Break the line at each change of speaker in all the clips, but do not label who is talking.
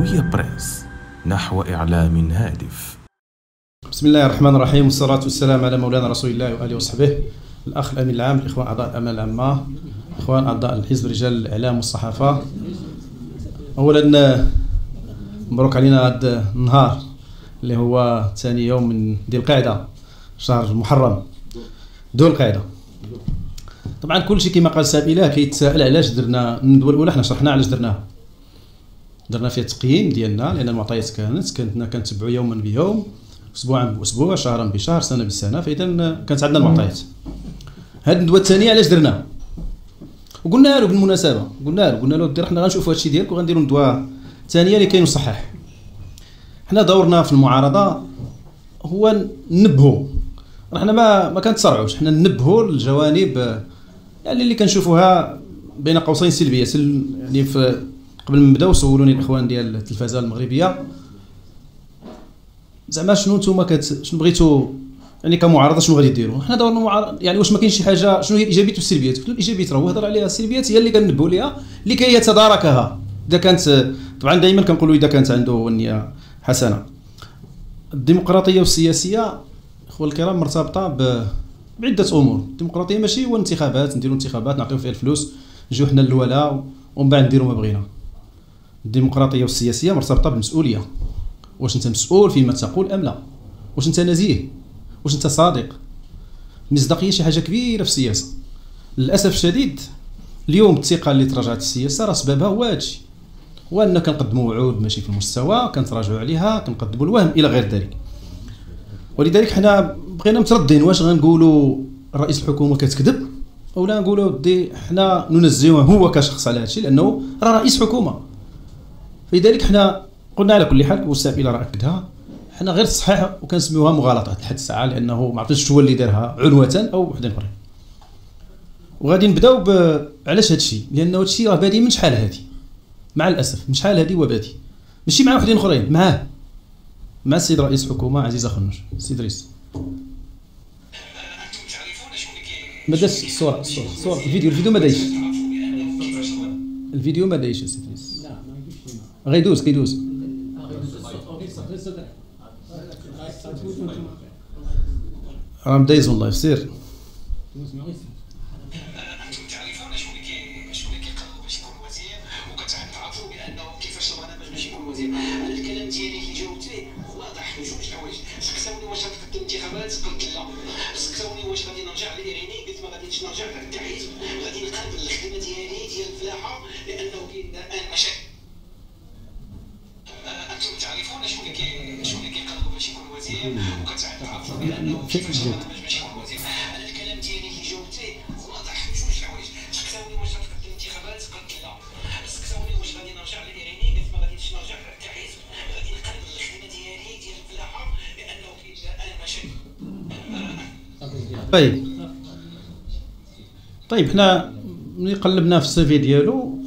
هوية بريس نحو إعلام هادف
بسم الله الرحمن الرحيم والصلاة والسلام على مولانا رسول الله وآله وصحبه الأخ الأمين العام الإخوان أعضاء الأمانة العامة إخوان أعضاء الحزب رجال الإعلام والصحافة أولا مبروك علينا هذا النهار اللي هو ثاني يوم من ديال القاعدة شهر المحرم ذو القاعدة طبعا كل شيء كما قال سابيله كيتساءل علاش درنا الندوه الاولى حنا شرحنا علاش درناها درنا فيها التقييم ديالنا لأن المعطيات كانت كانتنا كنتبعوا يوما بيوم اسبوعا بأسبوع شهرا بشهر سنة بسنة فاذا كانت عندنا المعطيات. هذه الندوة الثانية علاش درناها وقلنا له بالمناسبة قلنا له قلنا له دير حنا غنشوفوا هادشي ديالك وغنديروا ندوة ثانية اللي كاين صحاح حنا دورنا في المعارضة هو ننبهوا حنا ما ما كنتسرعوش حنا ننبهوا الجوانب يعني اللي كنشوفوها بين قوسين سلبية سل يعني في قبل ما نبداو سولوني الإخوان ديال التلفازة المغربية. زعما شنو نتوما كت شنو بغيتوا يعني كمعارضة شنو غادي ديروا حنا دورنا معارضه يعني واش ما كاينش شي حاجة شنو هي الايجابيات والسلبيات قلت الايجابيات هو هضر عليها السلبيات هي اللي كنبهوا ليها لكي يتداركها. إذا كانت طبعا دائما كنقولوا إذا كانت عنده النيه حسنة. الديمقراطية والسياسية اخوان الكرام مرتبطة ب بعدة أمور. الديمقراطية ماشي هو انتخابات نديروا انتخابات نعطيو فيها الفلوس نجيو حنا للولاء ومن بعد نديروا ما بغينا. الديمقراطية والسياسية مرتبطة بالمسؤولية. واش أنت مسؤول فيما تقول أم لا؟ واش أنت نزيه؟ واش أنت صادق؟ المصداقيه شي حاجة كبيرة في السياسة. للأسف الشديد اليوم الثقة اللي تراجعت السياسة راه سببها هو هادشي هو ان كنقدموا وعود ماشي في المستوى كنتراجعوا عليها كنقدموا الوهم إلى غير ذلك. ولذلك حنا بقينا مترددين واش غنقولوا رئيس الحكومة كتكذب؟ أو لا نقولوا دي حنا ننزهوه هو كشخص على هادشي لأنه راه رئيس حكومة. لذلك حنا قلنا على كل حال والسائله راه اكدها حنا غير صحيح وكنسميوها مغالطات لحد الساعة لأنه ما عرفتش هو اللي دارها عنوة أو وحدين اخرين وغادي نبدأو ب علاش هادشي لأنه هادشي راه بادي من شحال هادي؟ مع الأسف من شحال هادي وبادي ماشي مع وحدين أخرين معاه مع السيد رئيس الحكومة عزيزه خنوش السيد رئيس. ما داش الصورة الصورة الصورة الفيديو الفيديو ما دايش. الفيديو ما دايش السيد غيدوز كيدوز راه مدايز والله سير
أنتم الان مشاكل
طيب طيب حنا ملي قلبنا في السيفي ديالو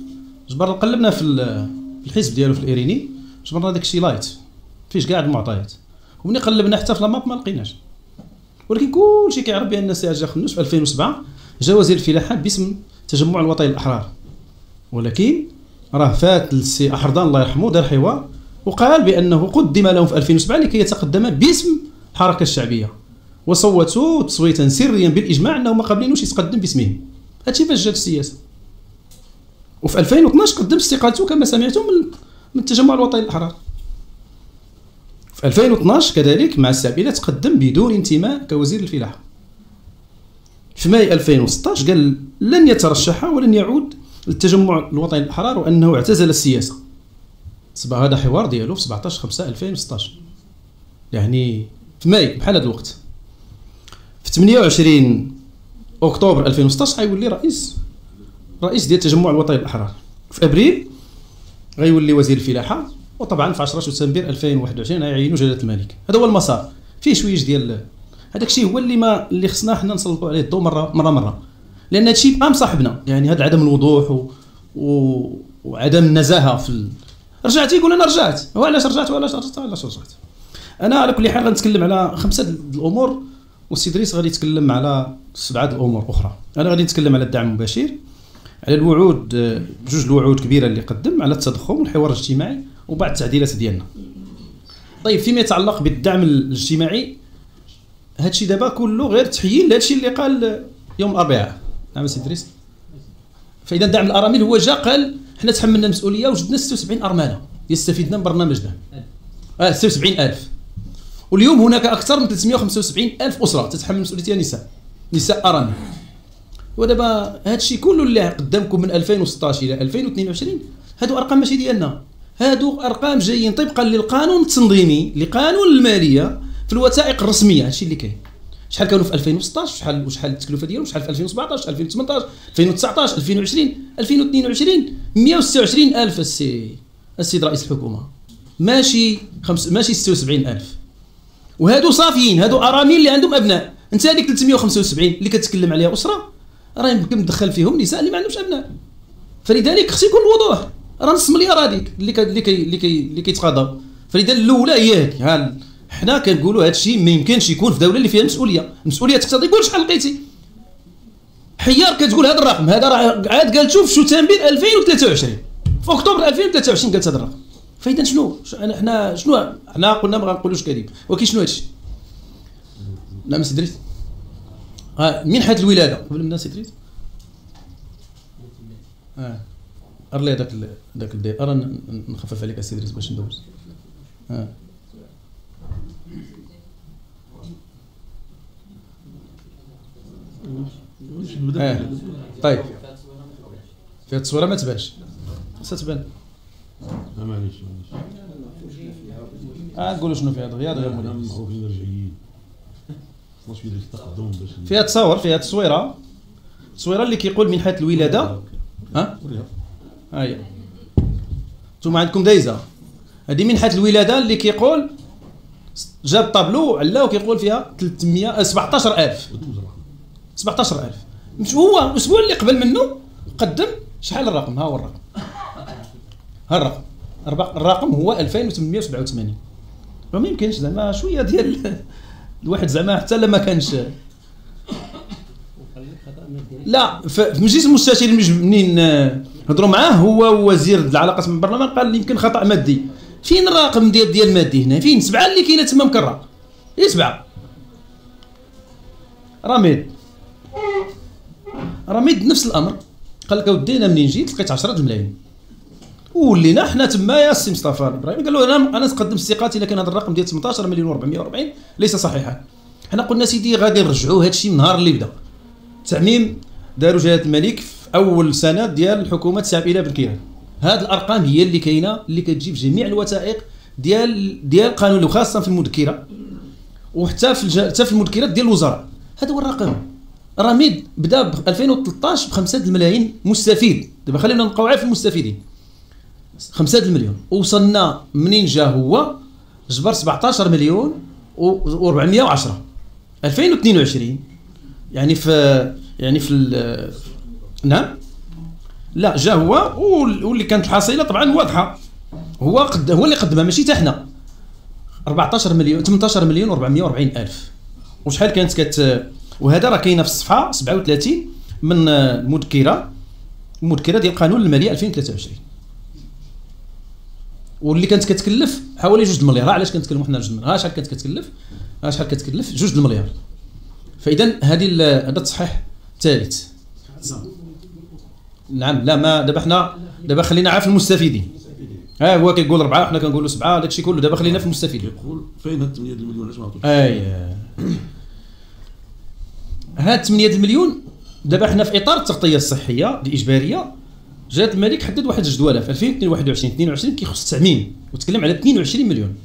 جبر قلبنا في ال- في الحزب ديالو في الايريني جبرنا داك الشيء لايت فيش كاع المعطيات وملي قلبنا حتى في لاماب ما لقيناش ولكن كلشي كيعرف بأن السي عجا خنوش في 2007 جا وزير الفلاحه باسم التجمع الوطني للأحرار. ولكن راه فات السي أحرضان الله يرحمه دار حوار وقال بأنه قدم لهم في 2007 لكي يتقدم باسم الحركة الشعبية. وصوتوا تصويتا سريا بالإجماع أنه ما قابلينوش يتقدم باسمهم. هادشي فاش جات السياسة. وفي 2012 قدم استقالته كما سمعتم من التجمع الوطني للأحرار. في 2012 كذلك مع السابلة تقدم بدون انتماء كوزير الفلاحه في ماي 2016 قال لن يترشح ولن يعود للتجمع الوطني للأحرار وأنه اعتزل السياسة. صبا هذا حوار ديالو في 17 5 2016 يعني في ماي بحال هذا الوقت. في 28 أكتوبر 2016 غيولي رئيس رئيس ديال التجمع الوطني للأحرار. في أبريل غيولي وزير الفلاحة. وطبعا في 10 سبتمبر 2021 غيعينوا جلالة الملك. هذا هو المسار. فيه شويش ديال هذاك الشيء هو اللي ما اللي خصنا حنا نسلطوا عليه الضوء مره مره مرة. لأن هذا الشيء بقى مصاحبنا يعني هذا عدم الوضوح و... و... وعدم النزاهه في ال... رجعت يقول أنا رجعت. هو علاش رجعت؟ وعلاش رجعت؟ علاش رجعت؟ أنا على كل حال غنتكلم على خمسة الأمور والسي ادريس غادي يتكلم على سبعة الأمور أخرى. أنا غادي نتكلم على الدعم المباشر على الوعود آه، جوج الوعود كبيرة اللي قدم على التضخم والحوار الاجتماعي. وبعض التعديلات ديالنا. طيب فيما يتعلق بالدعم الاجتماعي هادشي دابا كله غير تحيين لهادشي اللي قال يوم الأربعاء. نعم سي ادريس فإذا دعم الأرامل هو جا قال حنا تحملنا المسؤولية وجدنا 76 أرملة. يستفيدنا من برنامجنا آه 76000 واليوم هناك أكثر من 375 ألف أسرة تتحمل مسؤوليتها نساء نساء أرامل. ودابا هذا الشيء كله اللي قدامكم من 2016 إلى 2022 هادو أرقام ماشي ديالنا. هادو أرقام جايين طبقا للقانون التنظيمي لقانون المالية في الوثائق الرسمية هادشي اللي كاين. شحال كانوا في 2016 شحال وشحال التكلفة ديالهم؟ شحال في 2017 2018 2019 2020 2022 126 ألف السي السيد رئيس الحكومة. ماشي خمس ماشي 76 ألف. وهادو صافيين هادو ارامل اللي عندهم أبناء. أنت هذيك 375 اللي كتكلم عليها أسرة راه يمكن مدخل فيهم نساء اللي ما عندهمش أبناء. فلذلك خص يكون الوضوح. راه نص مليار هذيك اللي اللي كي اللي كي اللي كيتقاضاو فلذلك الأولى هي هذيك ها حنا كنقولوا هذا الشيء ما يمكنش يكون في دولة اللي فيها مسؤولية. المسؤوليه تقتضي كل شحال لقيتي. حيار كتقول هذا الرقم هذا راه عاد قالته في شتنبر 2023 في أكتوبر 2023 قالت هذا الرقم. فإذا شنو؟ حنا شنو؟ حنا قلنا ما غنقولوش كذب. ولكن شنو هادشي؟ نعم سي دريس آه منحة الولادة. قبل من الناس دريس آه. أرلي هذاك هذاك الدي. أرى نخفف عليك السي دريس باش ندوز. آه آه. طيب. في التصويره ما تبانش. خاصها تبان.
لا معليش معليش.
آه نقولوا شنو فيها دغيا دغيا مولاي فيها تصور فيها تصويره تصويره اللي كيقول منحة الولادة. ها؟
وريها.
ها هي أنتم عندكم دايزة. هذه منحة الولادة اللي كيقول جاب طابلو علاه وكيقول فيها 300 آه، 17000
ودوز رقم
17000 مش هو الأسبوع اللي قبل منه قدم شحال الرقم؟ ها هو الرقم. ها الرقم. الرق- الرقم هو 2887 ما يمكنش زعما شوية ديال الواحد زعما حتى لما كانش لا في مجلس المستشارين منين آه، هضروا معاه هو وزير العلاقات مع البرلمان قال لي يمكن خطأ مادي. فين الرقم ديال ديال المادي هنا؟ فين؟ سبعة اللي كاينة تما مكررة. إيه سبعة. رميد رميد نفس الأمر. قال لك اودي أنا منين جيت؟ لقيت 10 الملايين ولينا حنا تما يا سي مصطفى إبراهيم. قال له أنا أنا نقدم استقالتي الا كان هذا الرقم ديال 18 مليون و440 ليس صحيحا. حنا قلنا سيدي غادي نرجعوا هذا الشيء من النهار اللي بدا. تعميم داروا جلاله الملك أول سنة ديال حكومة إلى بن كيران. هذه الأرقام هي اللي كاينة اللي كتجي في جميع الوثائق ديال ديال القانون وخاصة في المذكرة وحتى في. حتى في المذكرات ديال الوزراء. هذا هو الرقم. رميد بدا ب 2013 ب 5 الملايين مستفيد. دابا خلينا نبقاو في المستفيدين. 5 المليون وصلنا منين جا هو؟ جبر 17 مليون و410 2022 يعني في يعني في نعم. لا جا هو وال- واللي كانت الحصيلة طبعا واضحة. هو قد هو اللي قدمها ماشي حتى حنا. 14 مليون 18 مليون و440 ألف. وشحال كانت كت وهذا راه كاينة في الصفحة 37 من المذكره المذكره ديال قانون المالية 2023 واللي كانت كتكلف حوالي جوج المليار ها علاش كنتكلموا حنا جوج المليار ها شحال كانت كتكلف؟ شحال كتكلف؟ جوج المليار فاذا هذه هذا التصحيح الثالث نعم لا ما دابا حنا دابا خلينا عا في المستفيدين. ها هو كيقول اربعه حنا كنقولوا سبعة داك الشيء كله دابا خلينا في المستفيدين.
يقول فين هاد 8 المليون؟ علاش ما عطوش
أي. هاد 8 المليون دابا حنا في إطار التغطية الصحية الإجبارية جات الملك حدد واحد الجدوله في 2021 22 كيخص التعميم وتكلم على 22 مليون.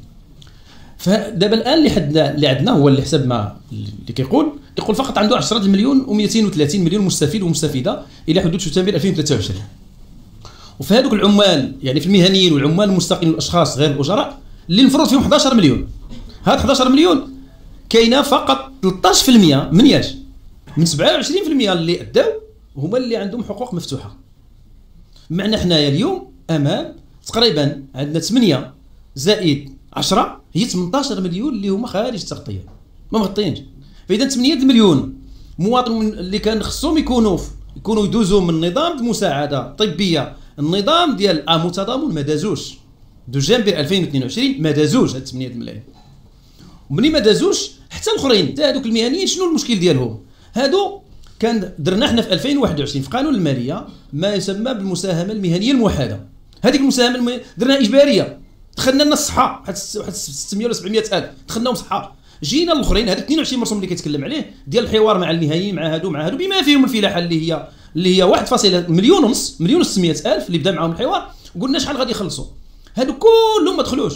فدابا الآن اللي حدنا اللي عندنا هو اللي حسب ما اللي كيقول كيقول فقط عنده 10 مليون و230 مليون مستفيد ومستفيدة إلى حدود شتنبر 2023 وفي هذوك العمال يعني في المهنيين والعمال المستقلين والأشخاص غير الأجراء اللي المفروض فيهم 11 مليون. هاد 11 مليون كاينة فقط 13% من ياش. من 27% اللي اداو هما اللي عندهم حقوق مفتوحة. معنا حنايا اليوم أمام تقريبا عندنا 8 زائد 10 هي 18 مليون اللي هما خارج التغطية. ما مغطيينش. فإذا 8 مليون مواطن اللي كان خصهم يكونوا يكونوا يدوزوا من نظام المساعده الطبيه النظام ديال امو تضامن ما دازوش. دجنبر 2022 ما دازوش هاد 8 الملايين وملي ما دازوش حتى الآخرين حتى هذوك المهنيين شنو المشكل ديالهم؟ هادو كان درنا إحنا في 2021 في قانون المالية ما يسمى بالمساهمة المهنية الموحدة. هذيك المساهمة المه... درنا إجبارية. دخلنا لنا الصحة. واحد س- واحد 600 ولا 700 الف دخلناهم صحه جينا الاخرين هذوك 22 مرسوم اللي كيتكلم عليه ديال الحوار مع المهنيين مع هادو مع هادو بما فيهم الفلاحة اللي هي اللي هي 1 مليون ونص مليون و 600 الف اللي بدأ معاهم الحوار وقلنا شحال غادي يخلصوا. هادو كلهم ما دخلوش.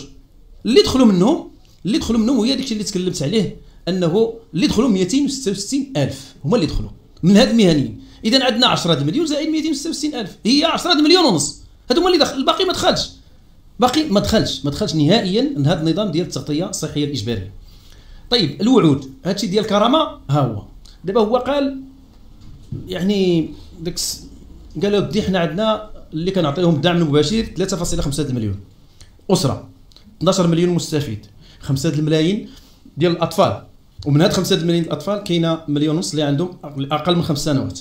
اللي دخلوا منهم اللي دخلوا منهم هي داكشي اللي تكلمت عليه أنه اللي دخلوا 266 آلف. هما اللي دخلوا من هاد المهنيين. اذا عندنا 10 مليون زائد 266 آلف. هي 10 مليون ونص. هادو هما اللي دخل الباقي ما دخلش. باقي ما دخلش ما دخلش نهائيا من هذا النظام ديال التغطية الصحية الإجبارية. طيب الوعود. هادشي ديال كرامة ها هو. دابا هو قال يعني داك قال ودي حنا عندنا اللي كنعطيهم الدعم المباشر 3.5 مليون. أسرة 12 مليون مستفيد. 5 الملايين ديال الأطفال. ومن هاد 5 ملايين الأطفال كاينة مليون ونص اللي عندهم أقل من خمس سنوات.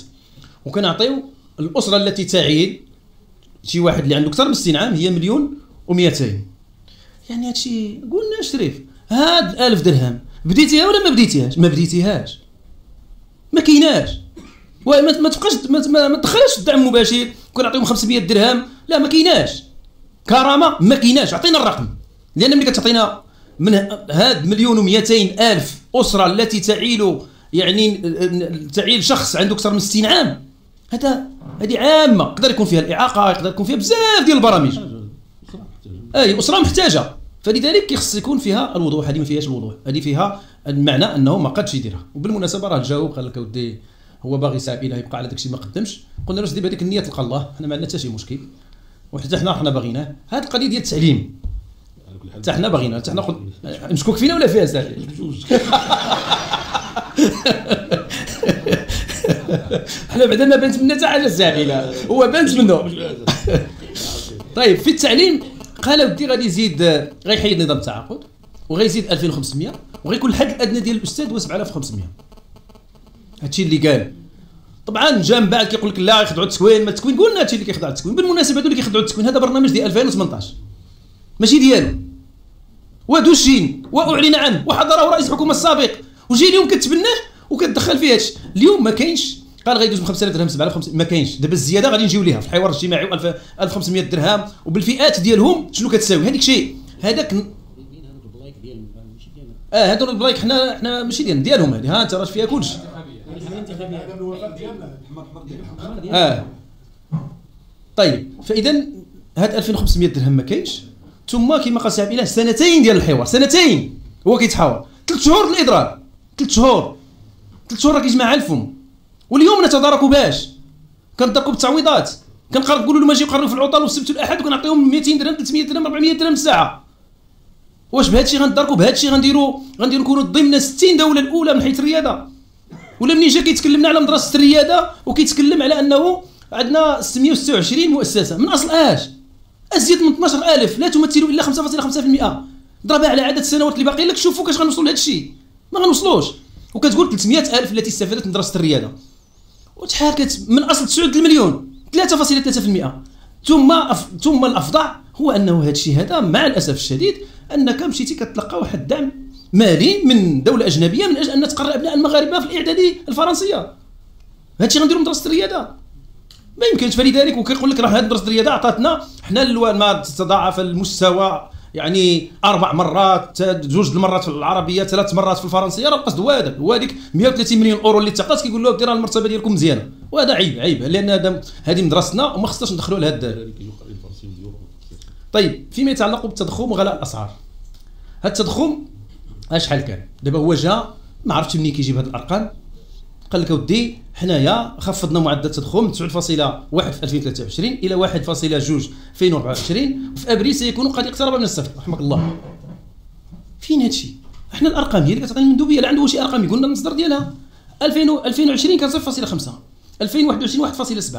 وكنعطيو الأسرة التي تعيل شي واحد اللي عنده أكثر من 60 عام هي مليون و200 يعني هادشي قلنا شريف هاد 1000 درهم بديتيها ولا ما بديتيهاش؟ ما بديتيهاش. ما كايناش. ما تبقاش ما, تدخلش الدعم المباشر كنعطيهم 500 درهم. لا ما كايناش. كرامة ما كايناش. عطينا الرقم. لأن ملي كتعطينا من هاد مليون و200 ألف أسرة التي تعيل يعني تعيل شخص عنده أكثر من 60 عام. هذا هذه عامة. يقدر يكون فيها الإعاقة يقدر يكون فيها بزاف ديال البرامج. أي أسرة محتاجة. فلذلك كيخص يكون فيها الوضوح. هذه ما فيهاش الوضوح. هذه فيها المعنى أنه ما قادش يديرها. وبالمناسبة راه جاوب قال لك أودي هو باغي يسعى إلى يبقى على داك الشيء ما قدمش. قلنا له سيدي بهذيك النية تلقى الله. حنا ما عندنا حتى شي مشكل. وحتى حنا حنا باغيناه هذه القضية ديال التعليم. حتى حنا باغينها حتى حنا. مشكوك فينا ولا فيها سعد حنا بعدا ما بانت منا حتى حاجة زعيله هو بانت منه. طيب في التعليم قال ودي غادي يزيد غيحيد نظام التعاقد وغيزيد 2500 وغيكون الحد الادنى ديال الأستاذ هو 7500 هادشي اللي قال. طبعا جا من بعد كيقول لك لا يخدعوا التكوين ما التكوين قلنا هادشي اللي كيخدع التكوين. بالمناسبة هادو اللي كيخدعوا التكوين هذا برنامج ديال 2018 ماشي ديالو. ودشين واعلن عنه وحضره رئيس الحكومة السابق. وجي اليوم كتبناه وكتدخل فيه هادشي. اليوم ما كاينش قال غيدوز من 5000 درهم 7500 ما كاينش. دابا الزيادة غادي نجيو ليها في الحوار الاجتماعي و 1500 درهم. وبالفئات ديالهم شنو كتساوي؟ هذيك شيء هذاك آه هادو البلايك حنا حنا ماشي ديالنا ديالهم هذه ها انت راه فيها كلشي آه. طيب فاذا هاد 2500 درهم ما كاينش. ثم كما قال صاحب اله سنتين ديال الحوار سنتين! هو كيتحاور. ثلاث شهور الاضراب ثلاث شهور. ثلاث شهور راه كيجمع ألفهم. واليوم نتداركوا باش. كنضربوا بالتعويضات كنقرر نقولوا له ماشي يقرروا في العطل والسبت والاحد وكنعطيهم 200 درهم 300 درهم 400 درهم الساعة. واش بهذا الشيء غنداركوا بهذا الشيء غنديروا غنديروا نكونوا ضمن 60 دولة الأولى من حيث الرياضه ولا منين جا كيتكلمنا على مدرسة الرياضه وكيتكلم على أنه عندنا 626 مؤسسة. من أصل اش أزيد من 12000 لا تمثل إلا 5.5% ضربها على عدد السنوات اللي باقي لك. شوفوا كاش غنوصلوا لهذا الشيء ما غنوصلوش. وكتقول 300000 التي استفادت من دراسه الرياضه وتحاكت من أصل 9 المليون 3.3% ثم أف... ثم الافظع هو أنه هذا الشيء هذا مع الأسف الشديد أنك مشيتي كتلقى واحد الدعم مالي من دولة أجنبية من أجل أن تقرر أبناء المغاربة في الإعدادية الفرنسية. هذا الشيء غنديروا مدرسه الرياضة. ما يمكنش فلذلك وكيقول لك راه هذه مدرسه الرياضة عطاتنا حنا الو- ما تضاعف المستوى. يعني أربع مرات جوج المرات في العربية ثلاث مرات في الفرنسية. راه القصد هو هذاك هو هذيك 130 مليون أورو اللي تعطات كيقول له دير المرتبة ديالكم مزيانة. وهذا عيب عيب لأن هذا هذه مدرستنا وما خصناش ندخلوا لهذا طيب فيما يتعلق بالتضخم وغلاء الأسعار. هذا التضخم شحال كان؟ دابا هو جا ما عرفتش منين كيجيب هذه الأرقام. قال لك اودي حنايا خفضنا معدل التضخم من 9.1 في 2023 إلى 1.2 في 2024 وفي أبريل سيكون قد اقترب من الصفر. رحمك الله. فين هادشي؟ إحنا الأرقام هي اللي كتعطينا المندوبية لا عنده شي أرقام يقول لنا المصدر ديالها. 2000 و- 2020 كان 0.5 2021 1.7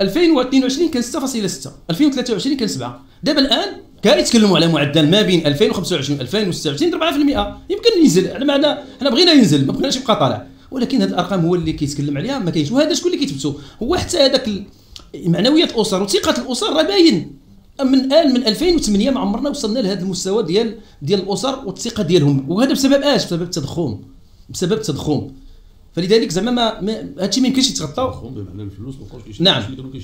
2022 كان 6.6 2023 كان 7 دابا الآن كيتكلموا على معدل ما بين 2025 و 2026 4% يمكن ينزل على معنى حنا بغينا ينزل ما بغيناش يبقى طالع. ولكن هذه الأرقام هو اللي كيتكلم عليها ما كاينش. وهذا شكون اللي كيتبتو؟ هو حتى هذاك معنويات الاسر وثقة الأسر راه باين. من الان من 2008 ما عمرنا وصلنا لهذا المستوى ديال ديال الأسر والثقة ديالهم. وهذا بسبب آش؟ بسبب التضخم. بسبب التضخم. فلذلك زعما ما, هادشي ما يمكنش يتغطى
بمعنى الفلوس ما
نعم.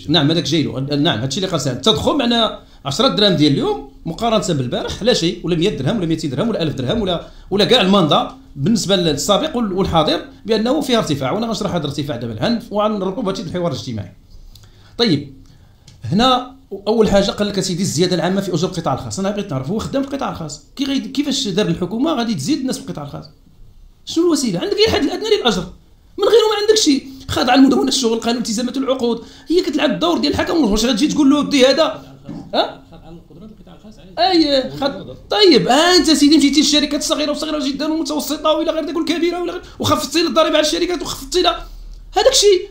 نعم هذاك جاي له. نعم هادشي اللي قال التضخم معنى 10 دراهم ديال اليوم مقارنة بالبارح لا شيء ولا 100 درهم ولا 200 درهم ولا 1000 درهم ولا ولا كاع الماندا بالنسبة للسابق وال- والحاضر بأنه فيها ارتفاع وأنا غنشرح هذا الارتفاع دابا الآن وغنركب هادشي الحوار الاجتماعي. طيب هنا أول حاجة قال لك أسيدي الزيادة العامة في أجور القطاع الخاص. أنا بغيت نعرف هو خدام القطاع الخاص. كي كيفاش دار الحكومة؟ غادي تزيد الناس في القطاع الخاص. شنو الوسيلة؟ عندك هي الحد الأدنى للأجر. من غيره ما عندك شيء خاضعه لمدونه الشغل قانون التزامات العقود. هي كتلعب الدور ديال الحكم واش غتجي تقول له ودي هذا. ها؟ أي خد... طيب ها أنت سيدي مشيتي للشركات الصغيرة وصغيره جدا والمتوسطه وإلى غير ذلك والكبيرة وإلى غير وخفضتي الضريبه على الشركات وخفضتي لها هذاك الشيء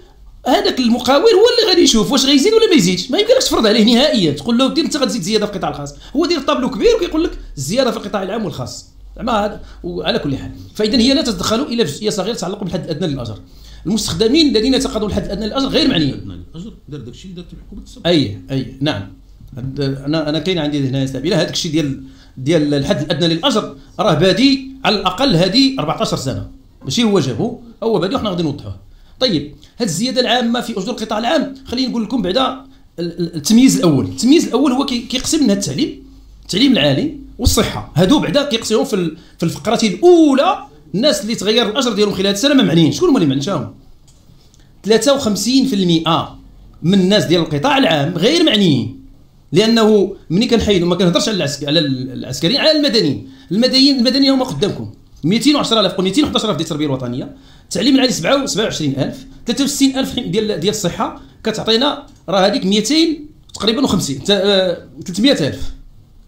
هذاك المقاول هو اللي غادي يشوف واش غيزيد ولا ما يزيدش. ما يمكنلكش تفرض عليه نهائيا. تقول له دير أنت غتزيد زيادة في القطاع الخاص. هو داير طابلو كبير وكيقول لك الزياده في القطاع العام والخاص. زعما هذا وعلى كل حال. فاذا هي لا تتدخل إلا في جزئيه صغيرة تتعلق بالحد الأدنى للأجر. المستخدمين الذين يتقاضون الحد الأدنى للأجر غير معنيين.
أدنى الاجر دار داك الشيء اللي دارت الحكومة
اي اي نعم. أنا أنا كاين عندي هنا سبيله هذاك الشيء ديال ديال الحد الأدنى للأجر راه بادي على الأقل هذه 14 سنة. ماشي هو جابه هو بادي وحنا غادي نوضحوه. طيب هذه الزيادة العامة في أجور القطاع العام خليني نقول لكم بعدا ال- ال- التمييز الأول. التمييز الأول هو كي- كيقسم من التعليم التعليم العالي والصحة. هادو بعدا كيقسمهم في في الفقره الأولى الناس اللي تغير الأجر ديالهم خلال السنة ما معنيين شكون هما اللي معنيين شاهم 53% من الناس ديال القطاع العام غير معنيين. لأنه ملي كنحيدوا ما كنهضرش على العسك... على العسكريين على المدنيين. المدنيين المدنيين هما قدامكم 210,000 قول 211,000 ديال التربية الوطنية. التعليم العالي 27000 63000 ديال ديال الصحة. كتعطينا راه هذيك 200 تقريبا و50 300000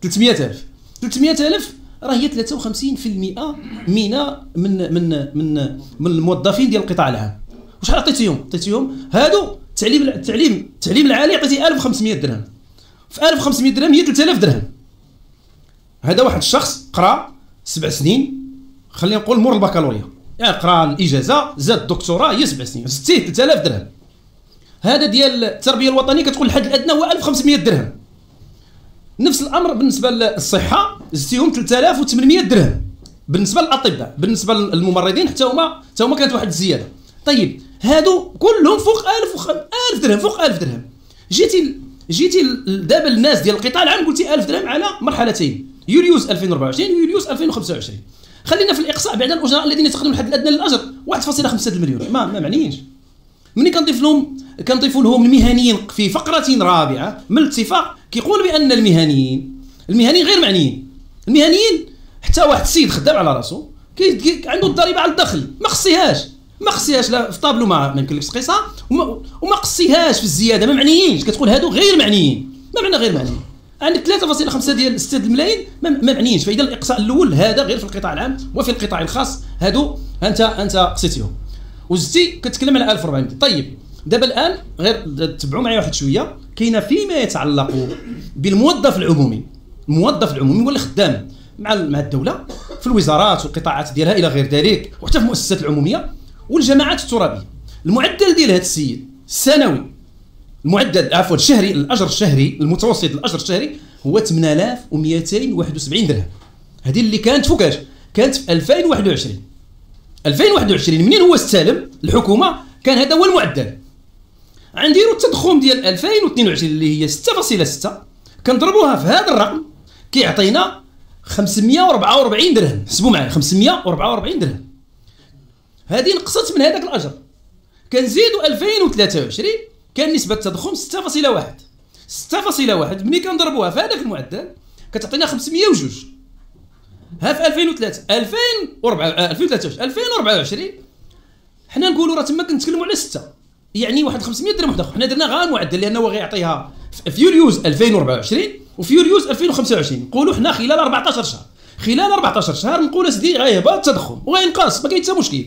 300000 300000 راه هي 53% من من من من من الموظفين ديال القطاع العام. وشحال عطيتيهم؟ عطيتيهم هادو التعليم التعليم التعليم العالي عطيتيه 1500 درهم. في 1500 درهم هي 3000 درهم. هذا واحد الشخص قرأ سبع سنين. خلينا نقول مور البكالوريا. يعني قرأ الإجازة زاد الدكتوراه هي سبع سنين. زدتيه 3000 درهم. هذا ديال التربية الوطنية كتقول الحد الأدنى هو 1500 درهم. نفس الأمر بالنسبة للصحة زدتيهم 3800 درهم. بالنسبة للأطباء بالنسبة للممرضين حتى هما حتى هما كانت واحد الزيادة. طيب هادو كلهم فوق 1000 وخ... 1000 درهم فوق 1000 درهم. جيتي جيتي دابا الناس ديال القطاع العام قلتي 1000 درهم على مرحلتين. يوليوز 2024 ويوليوز 2025 خلينا في الإقصاء بعد الأجراء الذين يستخدمون الحد الأدنى للأجر. 1.5 المليون ما ما معنيينش ملي كنضيف لهم كنضيفوا لهم المهنيين في فقرة رابعة من الاتفاق كيقول بأن المهنيين المهنيين غير معنيين. المهنيين حتى واحد السيد خدام على راسو عنده الضريبة على الدخل ما خصيهاش. ما خصيهاش لا في طابلو ما يمكنلكش تقيسها وما, وما قصيهاش في الزيادة ما معنيينش. كتقول هادو غير معنيين. ما معنى غير معنيين؟ عندك 3.5 ديال 6 الملايين ما معنيينش. فإذا الإقصاء الأول هذا غير في القطاع العام وفي القطاع الخاص. هادو انت أنت قصيتيهم. وزدتي كتكلم على 1400 طيب دابا الآن غير تبعوا معايا واحد شوية. كاينة فيما يتعلق بالموظف العمومي. الموظف العمومي هو اللي خدام مع مع الدولة في الوزارات والقطاعات ديالها إلى غير ذلك وحتى في المؤسسات العمومية. والجماعات الترابية. المعدل ديال هذا السيد السنوي المعدل عفوا الشهري الأجر الشهري المتوسط الأجر الشهري هو 8271 درهم. هذه اللي كانت فوقاش؟ كانت في 2021 2021 منين هو استلم؟ الحكومة كان هذا هو المعدل. غنديروا التضخم ديال 2022 اللي هي 6.6 كنضربوها في هذا الرقم كيعطينا 544 درهم. حسبوا معايا 544 درهم. هذه نقصت من هذاك الأجر. كنزيدوا 2023 كان نسبة التضخم 6.1 6.1 ملي كنضربوها في هذاك المعدل كتعطينا 502 ها في 2003 2004 آه، 2023 2024 حنا نقولوا راه تما كنتكلموا على 6 يعني واحد 500 درهم واحد حنا درنا غير المعدل لأنه هو غيعطيها في يوليوز 2024 وفي يوليوز 2025 نقولوا حنا خلال 14 شهر. خلال 14 شهر نقول اسيدي غيهبط التضخم وغينقص ما كاين حتى مشكل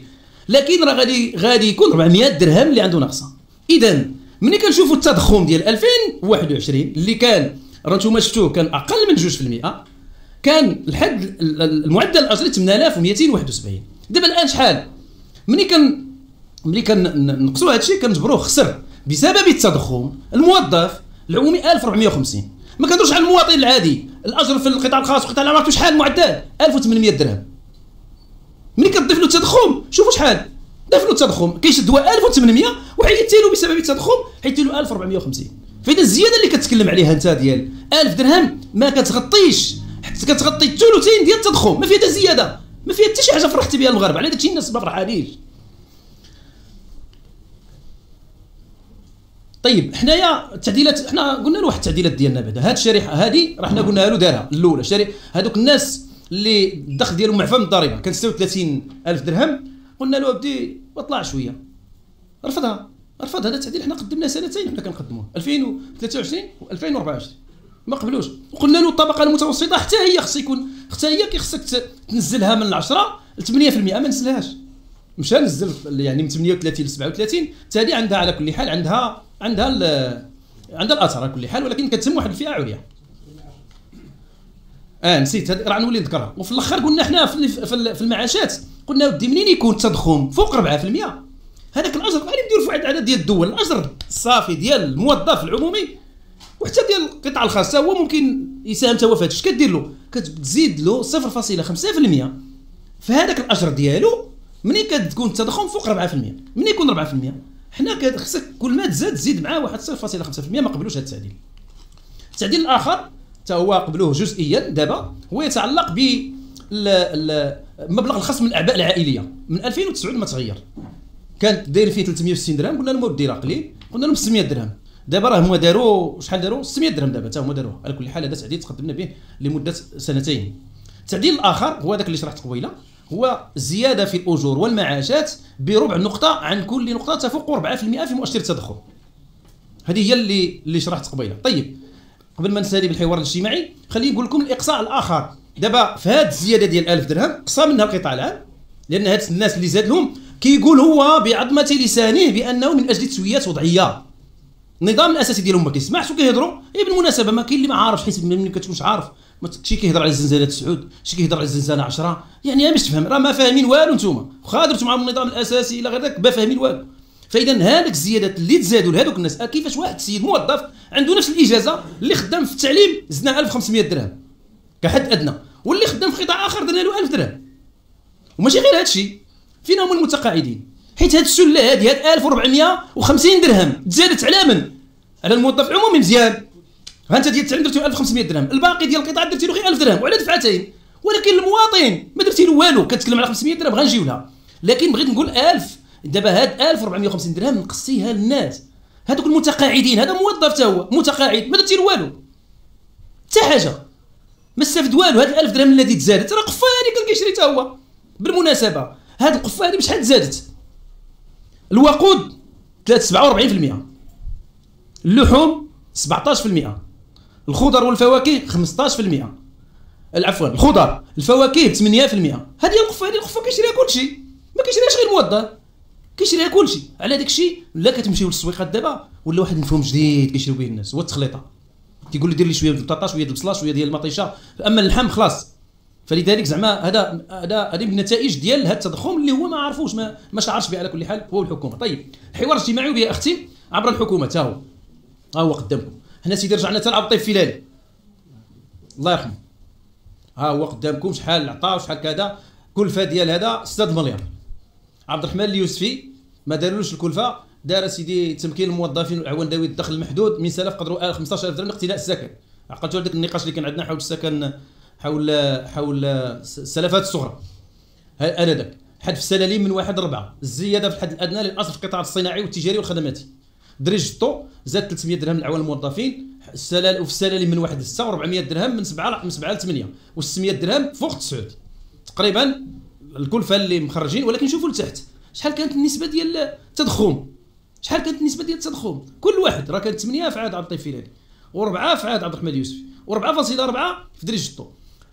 لكن راه غادي غادي يكون 400 درهم اللي عنده ناقصة. اذا ملي كنشوفوا التضخم ديال 2021 اللي كان راه نتوما شفتوه كان أقل من 2% كان الحد المعدل الأجري 8271 دابا الآن شحال؟ ملي كان ملي كنقصوا هذا الشيء كنجبروه خسر. بسبب التضخم الموظف العمومي 1450 ما كندوش على المواطن العادي. الأجر في القطاع الخاص والقطاع العام شحال المعدل؟ 1800 درهم. ملي كتضيف له التضخم شوفوا شحال. ضيف له التضخم كيشد هو 1800 وحيدتي له بسبب التضخم حيدتي له 1450 فإذا الزياده اللي كتكلم عليها أنت ديال 1000 درهم ما كتغطيش حتى كتغطي الثلثين ديال التضخم ما فيها حتى زيادة. ما فيها حتى شي حاجة فرحتي بها المغاربة على داكشي الناس ما فرحانيش طيب حنايا التعديلات حنا قلنا له واحد التعديلات ديالنا بعدا. هاد الشريحة هادي راه حنا قلنا له دارها الأولى. شري هادوك الناس اللي الدخل ديالهم معفى من الضريبه كان 36000 درهم قلنا له أبدي واطلع شوية. رفضها. رفض هذا التعديل حنا قدمناه سنتين حنا كنقدموه 2023 و 2024 ما قبلوش. وقلنا له الطبقة المتوسطة حتى هي خص يكون حتى هي كيخصك تنزلها من 10 ل 8% ما نزلهاش. مشى نزل يعني من 38 ل 37 حتى هذه عندها على كل حال عندها عندها عندها الأثر على كل حال ولكن كتسمى واحد الفئة عليا. آه نسيت. راه نولي نذكرها. وفي الأخر قلنا حنا في المعاشات قلنا ودي منين يكون التضخم؟ فوق 4% هذاك الأجر غادي نديرو في واحد العدد ديال الدول. الأجر الصافي ديال الموظف العمومي وحتى ديال القطاع الخاص هو ممكن يساهم هو في هذا كدير له؟ كتزيد له 0.5% في هذاك الأجر ديالو ملي كتكون التضخم؟ فوق 4% ملي يكون 4% حنا خصك كل ما تزاد تزيد معاه واحد 0.5% ما قبلوش هذا التعديل. التعديل الآخر حتى هو قبلوه جزئيا دابا. هو يتعلق ب مبلغ الخصم من الأعباء العائلية. من 2009 ما تغير. كانت داير فيه 360 درهم قلنا لهم ودي راه قليل. قلنا لهم 600 درهم. دابا راه هما داروا شحال داروا؟ 600 درهم دابا. حتى هما داروه. على كل حال هذا تعديل تقدمنا به لمدة سنتين. التعديل الآخر هو ذاك اللي شرحت قبيلة. هو زيادة في الأجور والمعاشات بربع نقطة عن كل نقطة تفوق 4% في مؤشر التضخم هذه هي اللي اللي شرحت قبيلة. طيب قبل ما نسالي بالحوار الاجتماعي خليني نقول لكم الإقصاء الآخر. دابا في هذه الزيادة ديال 1000 درهم قصى منها القطاع العام لأن هاد الناس اللي زاد لهم كيقول هو بعظمة لسانه بأنه من أجل تسويات وضعية. النظام الأساسي ديالهم ما كيسمعش وكيهضروا. اي بالمناسبة ما كاين اللي ما عارفش حيت ما كتكونش عارف. شي كيهضر على الزنزانة تسعود شي كيهضر على الزنزانة 10 يعني باش تفهم راه ما فاهمين والو نتوما. واخا درتوا معاهم النظام الأساسي إلى غير ذاك ما فاهمين والو. فاذا هذيك الزيادات اللي تزادوا لهذوك الناس كيفاش واحد السيد موظف عنده نفس الإجازة اللي خدام في التعليم زدنا 1500 درهم كحد أدنى واللي خدام في قطاع آخر درنا له 1000 درهم. وماشي غير هذا الشيء فين هما المتقاعدين؟ حيت هاد السلة هادي هاد 1450 درهم تزادت على من؟ على الموظف العمومي مزيان. ها انت ديال التعليم درتي 1500 درهم الباقي ديال القطاع درتي له غير 1000 درهم وعلى دفعتين. ولكن المواطن ما درتي له والو كتكلم على 500 درهم غنجيو لها. لكن بغيت نقول 1000 دابا هاد 1450 درهم نقصيها للناس. هذوك المتقاعدين هذا موظف تا هو متقاعد ما له والو حتى حاجة. ما استفد والو هاد 1000 درهم الذي تزادت راه قفاني كان كيشري تا هو. بالمناسبة هاد القفه هذه بشحال تزادت؟ الوقود 47% اللحوم 17% الخضر والفواكه 15% عفوا الخضر الفواكه 8% هذه القفه هذه القفه كيشريها كلشي. ما كيشريهاش غير الموظف. كيشريها كلشي. على داك الشيء لا كتمشيو للسويقات دابا ولا واحد المفهوم جديد كيشريو به الناس. هو التخليطة. كيقول لي دير لي شوية ديال البطاطا شوية ديال البصلة شوية ديال المطيشة. أما اللحم خلاص. فلذلك زعما هذا هذا هذه من النتائج ديال هذا التضخم اللي هو ما عرفوش ما, ما شعرش به على كل حال هو الحكومة. طيب الحوار الاجتماعي به أختي عبر الحكومة. تا هو. ها هو قدامكم. حنا سيدي رجعنا حتى لعبد الطيب فيلالي الله يرحمه. ها هو قدامكم شحال عطا وشحال كذا. كلفة ديال هذا 6 مليار عبد الرحمن اليوسفي ما دارولوش الكلفة دار سيدي تمكين الموظفين والاعوان ذوي الدخل المحدود من سلف قدروا 15000 درهم لاقتناء السكن. عقلتوا هذاك النقاش اللي كان عندنا حول السكن حول حول السلفات الصغرى. انذاك حذف السلالم من واحد ربعة الزيادة في الحد الأدنى للاصل في القطاع الصناعي والتجاري والخدماتي. درج الطو زاد 300 درهم لعوان الموظفين. السلال وفي السلالم من واحد ل 6 و400 درهم من 7 من 7 ل 8 و 600 درهم فوق 9 تقريبا الكلفه اللي مخرجين ولكن شوفوا لتحت. شحال كانت النسبة ديال التضخم؟ شحال كانت النسبة ديال التضخم؟ كل واحد. راه كانت 8 في عهد عبد اللطيف الفيلاني و4 في عهد عبد الرحمن اليوسفي و4.4 في درج الطو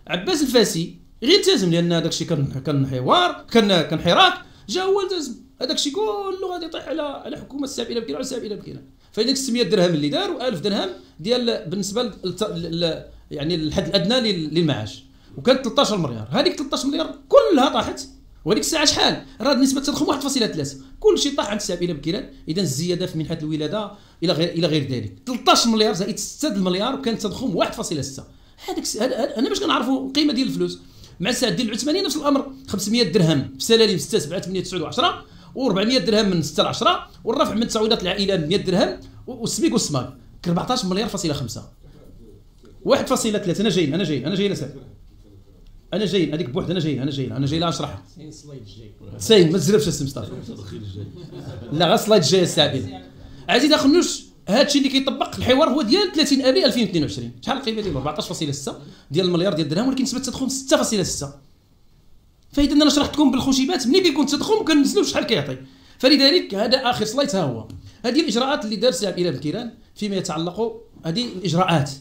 عباس الفاسي غير التزم لأن هذاك الشيء كان كان حوار كان كان حراك. جا هو التزم. هذاك الشيء كله غادي يطيح على على حكومة السابقه بكينا على السابقه بكينا فهذيك 600 درهم اللي دار و1000 درهم ديال بالنسبة يعني الحد الأدنى للمعاش. وكانت 13 مليار هذيك 13 مليار كلها طاحت. وهذيك الساعة شحال؟ راه نسبة التضخم 1.3 كل شيء طاح عند الشعب إلى بكيران إذا الزيادة في منحة الولادة إلى غير إلى غير ذلك. 13 مليار زائد 6 المليار وكان التضخم 1.6 هذاك أنا باش كنعرفوا القيمة ديال الفلوس. مع سعد الدين العثماني نفس الأمر. 500 درهم في سلالم 6 7 8 9 10 و400 درهم من 6 ل 10 والرفع من تعويضات العائلة ب 100 درهم والسميك والسماك 14 مليار فاصلة 5 1.3 أنا جاي أنا جاي أنا جاي لسه. أنا جاي هذيك بوحد أنا جاي أنا جاي أنا جاي لا أشرحها. ساين ما تزربش السي مصطفى لا غير ال slide الجاي السابق عزيز أخنوش هذا الشيء اللي كيطبق الحوار هو ديال 30 أبريل 2022 شحال القيمه ديالو؟ 14.6 ديال المليار ديال الدرهم ولكن نسبه التضخم 6.6 فإذا أنا شرحت لكم بالخشيبات ملي كيكون التضخم كنزلوا شحال كيعطي. فلذلك هذا آخر سلايد ها هو. هذه الإجراءات اللي دار سعد إلى الكيران فيما يتعلق هذه الإجراءات.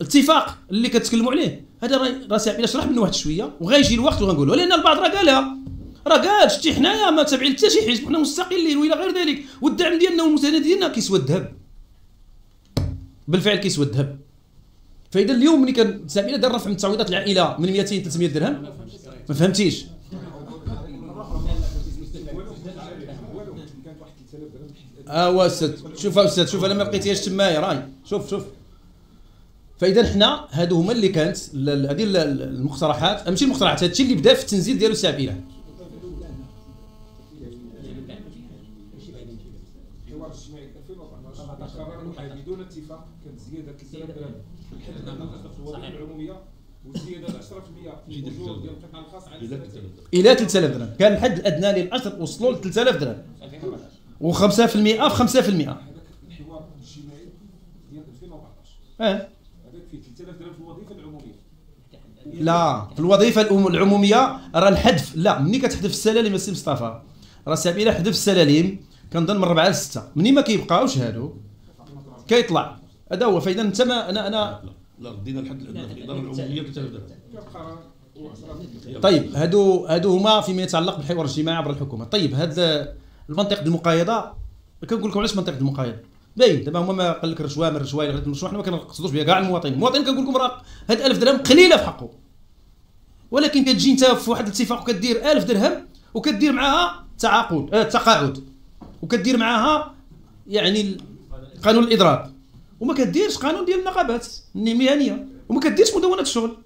الاتفاق اللي كتكلموا عليه. هذا راه سعد إلى شرح منه واحد شوية وغيجي الوقت وغنقولوا لأن البعض راه قالها. راه قال شتي حنايا ما تابعين حتى شي حزب حنا مستقلين وإلى غير ذلك. والدعم ديالنا والمساندة ديالنا كيسوى الذهب. بالفعل كيسوى الذهب. فإذا اليوم ملي كان سامي دار رفع من تعويضات العائلة من 200 300 درهم. ما فهمتيش. آه أستاذ شوف أستاذ شوف أنا ما لقيتيهاش تمايا راي شوف شوف. فاذا حنا هادو هما اللي كانت هذه المقترحات ماشي المقترحات هادشي اللي بدا في التنزيل ديالو السابقه بدون اتفاق كانت زيادة 3000 درهم العموميه وزياده 10% في ديال القطاع الخاص على إلى 3000 درهم. كان الحد الأدنى للاجر وصلوا ل 3000 درهم. و5% في 5% الحوار الاجتماعي ديال 2014 آه فيه 3000 درهم في الوظيفه العموميه لا في الوظيفه العموميه راه الحذف لا ملي كتحذف السلالم السي مصطفى راه سبيله حذف السلالم كنظن من 4 ل 6 منين ما كيبقاوش هادو كيطلع هذا هو فاذا انت ما أنا أنا
لا ردينا الحد الادنى في الاداره العموميه
طيب هادو هادو هما فيما يتعلق بالحوار الاجتماعي عبر الحكومة طيب هاد المنطقة المقايضه كنقول لكم علاش منطقه المقايضه باين دابا هما ما قال لك رشوه من رشوه إلى الرشوة. حنا ما كنقصدوش بها كاع المواطنين. المواطن كنقول لكم راه هاد 1000 درهم قليلة في حقه. ولكن كتجي انت في واحد الاتفاق وكدير 1000 درهم وكدير معاها تعاقد آه تقاعد. وكدير معاها يعني قانون الاضراب وما كديرش قانون ديال النقابات المهنية. وما كديرش مدونة الشغل.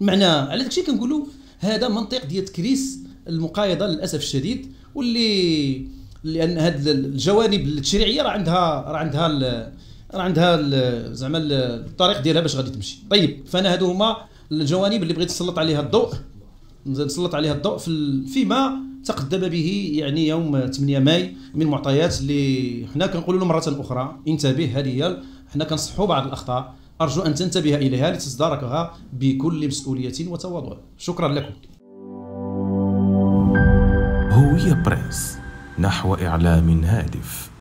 معناه على داكشي كنقولوا هذا منطق ديال تكريس المقايضة للأسف الشديد واللي لأن هاد الجوانب التشريعية راه عندها راه عندها راه عندها زعما الطريق ديالها باش غادي تمشي. طيب فأنا هادو هما الجوانب اللي بغيت نسلط عليها الضوء. نسلط عليها الضوء في فيما تقدم به يعني يوم 8 ماي من معطيات اللي حنا كنقولوا له مرة أخرى. انتبه هذه هي حنا كنصحوا بعض الأخطاء. أرجو أن تنتبه إليها لتصداركها بكل مسؤولية وتواضع. شكرا لكم.
هوية بريس. نحو إعلام هادف.